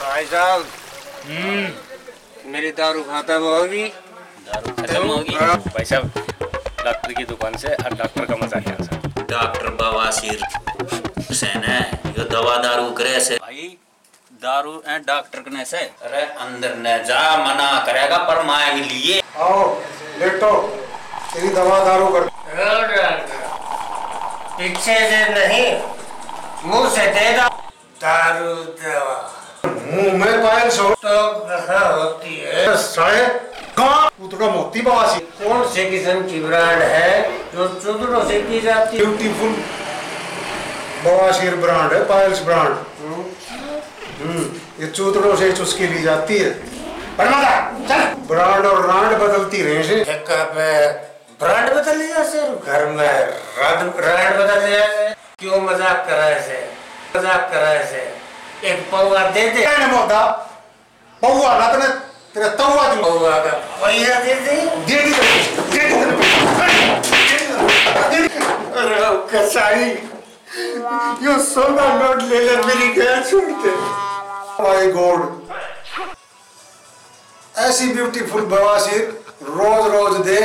भाई साहब मेरी दारू खत्म होगी। दारू खत्म होगी? भाई साहब डॉक्टर की दुकान से और डॉक्टर का मज़ा क्या सर डॉक्टर बवासीर हुसैन है यो दवा दारू करे से भाई दारू है डॉक्टर कने से। अरे अंदर न जा मना करेगा पर माए लिए। आओ लेटो। तेरी दवा दारू कर। पीछे से नहीं मुँह से दे। दारू दवा। मुँह में पायल सो होती है। साले कहाँ उतरा मोती बवासी। कौन से किस्म की ब्रांड है जो चुदड़ों से की जाती है? ब्यूटीफुल बवासीर ब्रांड है पायल्स ब्रांड। हम्म। ये चूतड़ों से चुस्की ली जाती है। ब्रांड और रांड बदलती रहे से ब्रांड बदल लिया सर? घर में रांड बदल लिया क्यों मज़ाक कर रहे से मज़ाक कर रहे से एक पौवा दे दे कहने मोदा पौवा ना तने तेरे तौवा दी पौवा का पैसा दे दे दे दी दे दी अरे कसाई यो सोना नोट ले ले मेरी घर छोड़ते माय गॉड ऐसी ब्यूटीफुल बवासीर रोज रोज दे